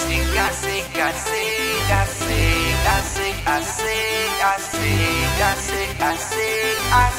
Assim, assim, assim, assim, assim, assim, assim, assim, assim, assim, assim.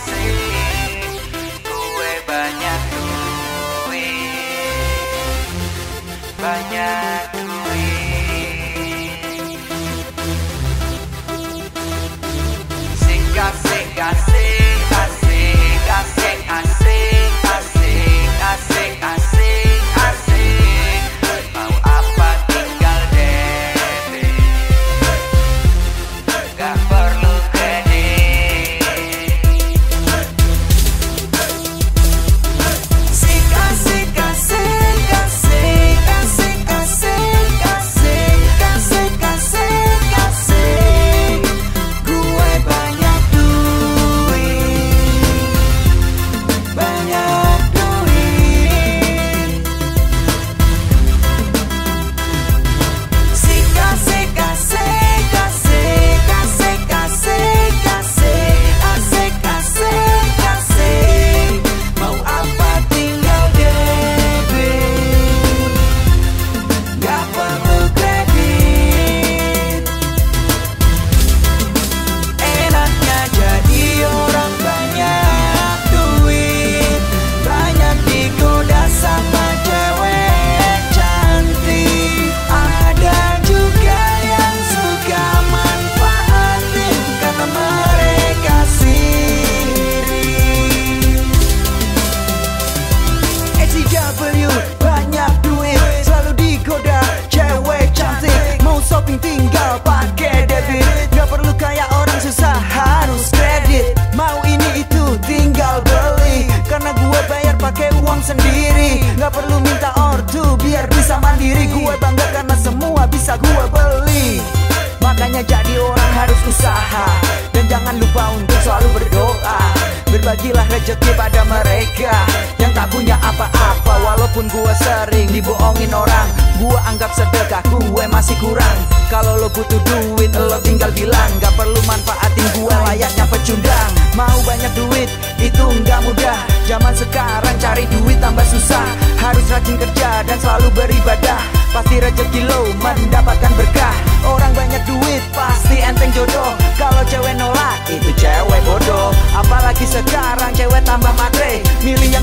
bagilah rejeki pada mereka Yang tak punya apa-apa. Walaupun gua sering dibohongin orang Gua anggap sedekah gue masih kurang. Kalau lo butuh duit lo tinggal bilang. Gak perlu manfaatin gua layaknya pecundang. Mau banyak duit itu nggak mudah. Zaman sekarang cari duit tambah susah. Harus rajin kerja dan selalu beribadah. Pasti rejeki lo mendapatkan berkah. Orang banyak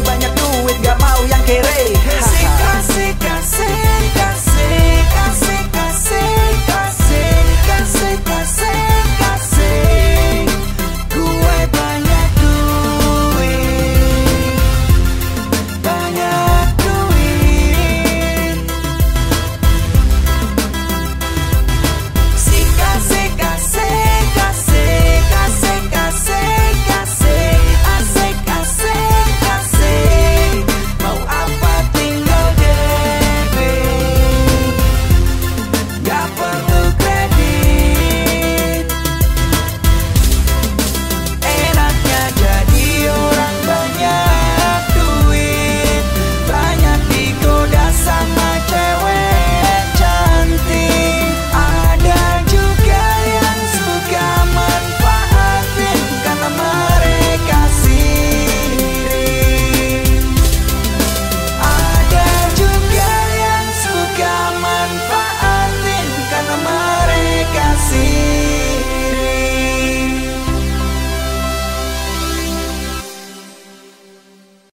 banyak